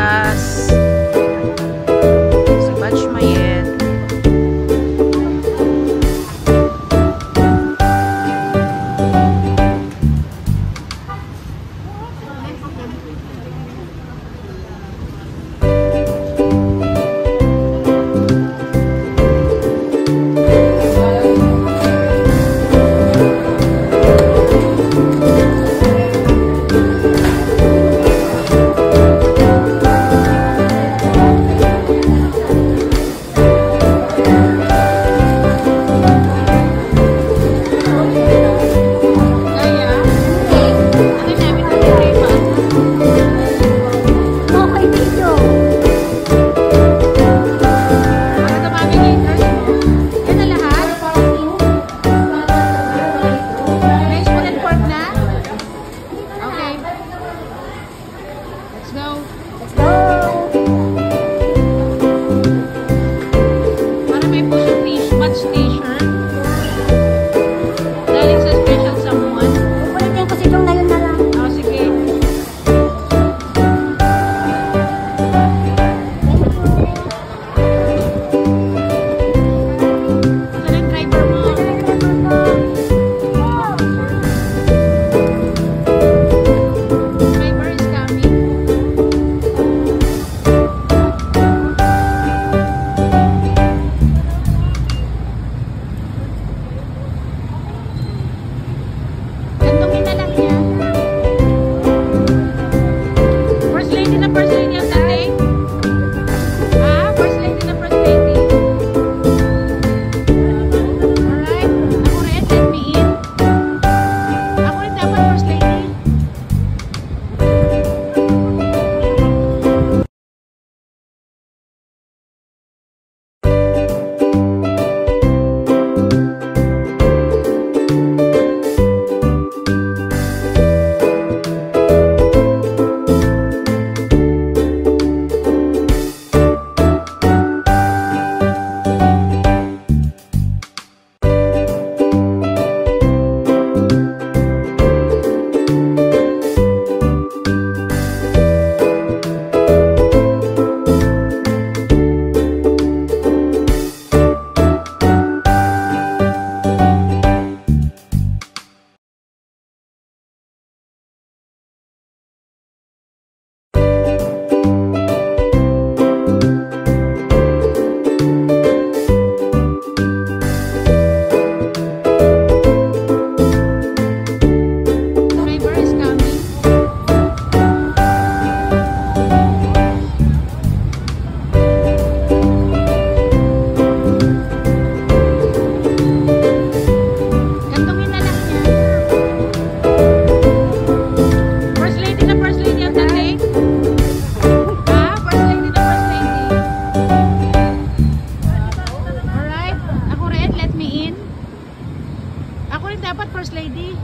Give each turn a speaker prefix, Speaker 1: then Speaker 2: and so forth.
Speaker 1: us. need dapat first lady.